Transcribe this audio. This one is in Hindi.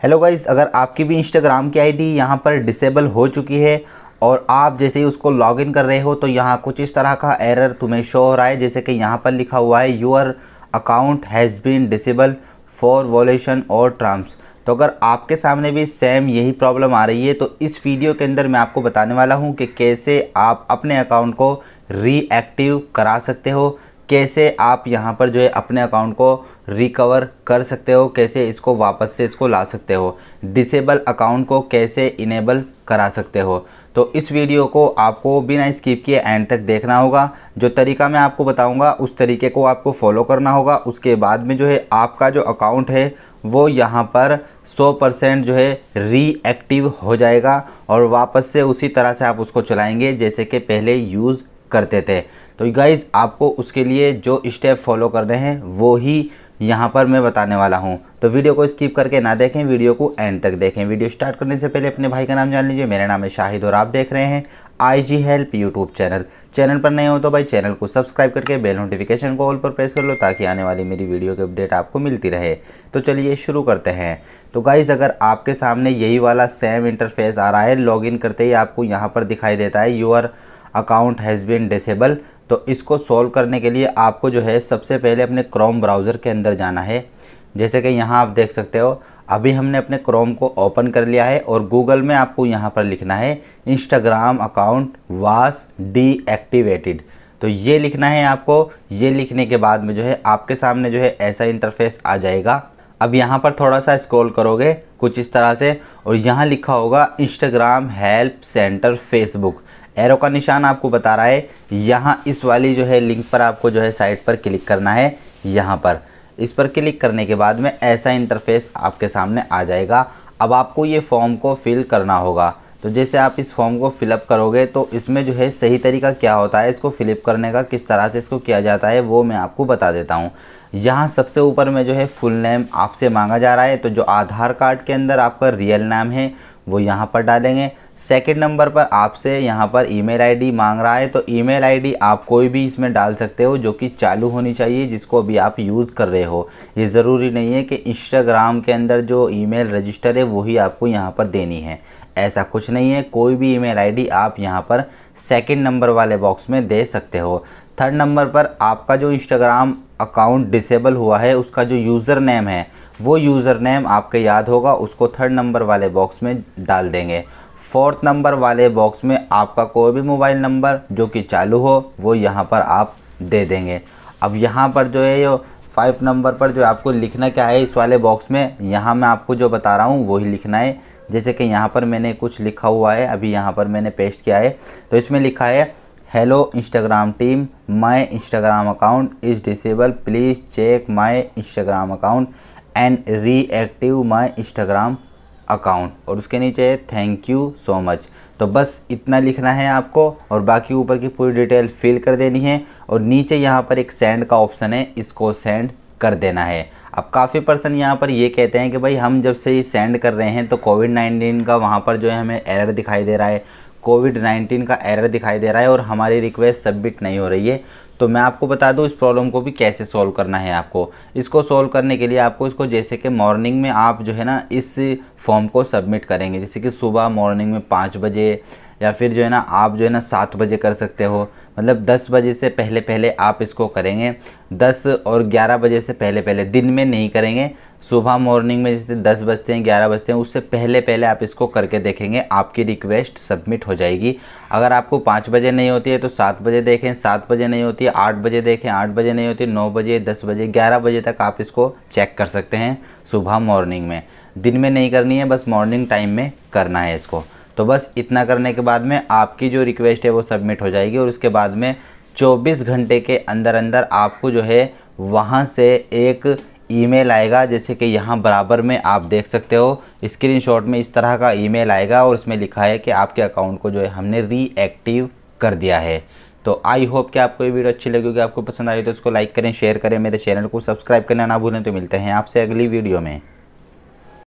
हेलो गाइस अगर आपकी भी इंस्टाग्राम की आईडी यहाँ पर डिसेबल हो चुकी है और आप जैसे ही उसको लॉगिन कर रहे हो तो यहाँ कुछ इस तरह का एरर तुम्हें शो हो रहा है। जैसे कि यहाँ पर लिखा हुआ है your account has been disable for violation और ट्राम्स तो अगर आपके सामने भी सेम यही प्रॉब्लम आ रही है तो इस वीडियो के अंदर मैं आपको बताने वाला हूँ कि कैसे आप अपने अकाउंट को रीएक्टिव करा सकते हो। कैसे आप यहाँ पर जो है अपने अकाउंट को रिकवर कर सकते हो, कैसे इसको वापस से इसको ला सकते हो डिसेबल अकाउंट को कैसे इनेबल करा सकते हो। तो इस वीडियो को आपको बिना स्किप किए एंड तक देखना होगा। जो तरीका मैं आपको बताऊँगा, उस तरीके को आपको फॉलो करना होगा। उसके बाद में जो है आपका जो अकाउंट है, वो यहाँ पर 100 परसेंट जो है रीएक्टिव हो जाएगा और वापस से उसी तरह से आप उसको चलाएँगे, जैसे कि पहले यूज़ करते थे। तो गाइज़ आपको उसके लिए जो स्टेप फॉलो करने हैं, वो ही यहाँ पर मैं बताने वाला हूँ। तो वीडियो को स्किप करके ना देखें वीडियो को एंड तक देखें। वीडियो स्टार्ट करने से पहले अपने भाई का नाम जान लीजिए। मेरा नाम है शाहिद और आप देख रहे हैं I G help YouTube channel channel पर नए हो तो भाई चैनल को सब्सक्राइब करके बेल नोटिफिकेशन को ऑल पर प्रेस कर लो ताकि आने वाली मेरी वीडियो की अपडेट आपको मिलती रहे। तो चलिए शुरू करते हैं। तो गाइज़ अगर आपके सामने यही वाला सेम इंटरफेस आ रहा है लॉगिन करते ही आपको यहाँ पर दिखाई देता है your account has been disable तो इसको सॉल्व करने के लिए आपको जो है सबसे पहले अपने क्रोम ब्राउज़र के अंदर जाना है। जैसे कि यहाँ आप देख सकते हो, अभी हमने अपने क्रोम को ओपन कर लिया है और गूगल में आपको यहाँ पर लिखना है इंस्टाग्राम अकाउंट वास डीएक्टिवेटेड तो ये लिखना है आपको, ये लिखने के बाद में जो है आपके सामने जो है ऐसा इंटरफेस आ जाएगा। अब यहाँ पर थोड़ा सा स्क्रॉल करोगे कुछ इस तरह से और यहाँ लिखा होगा Instagram help centre Facebook arrow का निशान आपको बता रहा है। यहाँ इस वाली जो है लिंक पर आपको जो है साइट पर क्लिक करना है। यहाँ पर। इस पर क्लिक करने के बाद में ऐसा इंटरफेस आपके सामने आ जाएगा। अब आपको ये फॉर्म को फिल करना होगा। तो जैसे आप इस फॉर्म को फिलअप करोगे तो इसमें जो है सही तरीका क्या होता है, इसको फिलअप करने का किस तरह से इसको किया जाता है, वो मैं आपको बता देता हूँ। यहाँ सबसे ऊपर में जो है फुल नेम आपसे मांगा जा रहा है। तो जो आधार कार्ड के अंदर आपका रियल नाम है, वो यहाँ पर डालेंगे। सेकंड नंबर पर आपसे यहाँ पर ईमेल आईडी मांग रहा है तो ईमेल आईडी आप कोई भी इसमें डाल सकते हो जो कि चालू होनी चाहिए, जिसको अभी आप यूज़ कर रहे हो। ये ज़रूरी नहीं है कि इंस्टाग्राम के अंदर जो ईमेल रजिस्टर है वही आपको यहाँ पर देनी है। ऐसा कुछ नहीं है, कोई भी ईमेल आईडी आप यहाँ पर सेकंड नंबर वाले बॉक्स में दे सकते हो। थर्ड नंबर पर आपका जो इंस्टाग्राम अकाउंट डिसेबल हुआ है, उसका जो यूज़र नेम है, वो यूज़र नेम आपके याद होगा, उसको थर्ड नंबर वाले बॉक्स में डाल देंगे। फोर्थ नंबर वाले बॉक्स में आपका कोई भी मोबाइल नंबर जो कि चालू हो, वो यहाँ पर आप दे देंगे। अब यहाँ पर जो है यो फाइव नंबर पर जो आपको लिखना क्या है, इस वाले बॉक्स में, यहाँ मैं आपको जो बता रहा हूँ, वही लिखना है। जैसे कि यहाँ पर मैंने कुछ लिखा हुआ है, अभी यहाँ पर मैंने पेस्ट किया है। तो इसमें लिखा है hello Instagram team my Instagram account is disable please check my Instagram account and reactive my Instagram account और उसके नीचे है थैंक यू सो मच तो बस इतना लिखना है आपको और बाकी ऊपर की पूरी डिटेल फिल कर देनी है और नीचे यहाँ पर एक सेंड का ऑप्शन है, इसको सेंड कर देना है। अब काफ़ी पर्सन यहाँ पर ये कहते हैं कि भाई, हम जब से ये सेंड कर रहे हैं तो कोविड नाइन्टीन का वहाँ पर जो है हमें एरर दिखाई दे रहा है। कोविड नाइन्टीन का एरर दिखाई दे रहा है और हमारी रिक्वेस्ट सबमिट नहीं हो रही है। तो मैं आपको बता दूँ, इस प्रॉब्लम को भी कैसे सॉल्व करना है आपको? इसको सॉल्व करने के लिए आपको इसको जैसे कि मॉर्निंग में आप जो है ना, इस फॉर्म को सबमिट करेंगे। जैसे कि सुबह मॉर्निंग में पाँच बजे या फिर जो है ना, आप जो है ना सात बजे कर सकते हो। मतलब दस बजे से पहले पहले आप इसको करेंगे। दस और ग्यारह बजे से पहले पहले दिन में नहीं करेंगे। सुबह मॉर्निंग में जैसे दस बजते हैं, ग्यारह बजते हैं, उससे पहले पहले आप इसको करके देखेंगे, आपकी रिक्वेस्ट सबमिट हो जाएगी। अगर आपको पाँच बजे नहीं होती है तो सात बजे देखें, सात बजे नहीं होती है, आठ बजे देखें, आठ बजे नहीं होती, नौ बजे, दस बजे, ग्यारह बजे तक आप इसको चेक कर सकते हैं सुबह मॉर्निंग में। दिन में नहीं करनी है, बस मॉर्निंग टाइम में करना है इसको। तो बस इतना करने के बाद में आपकी जो रिक्वेस्ट है, वो सबमिट हो जाएगी और उसके बाद में 24 घंटे के अंदर अंदर आपको जो है, वहाँ से एक ईमेल आएगा, जैसे कि यहाँ बराबर में आप देख सकते हो। स्क्रीनशॉट में इस तरह का ईमेल आएगा और उसमें लिखा है कि आपके अकाउंट को जो है हमने रीएक्टिव कर दिया है। तो आई होप कि आपको ये वीडियो अच्छी लगी होगी। आपको पसंद आई तो उसको लाइक करें, शेयर करें। मेरे चैनल को सब्सक्राइब करना ना भूलें। तो मिलते हैं आपसे अगली वीडियो में।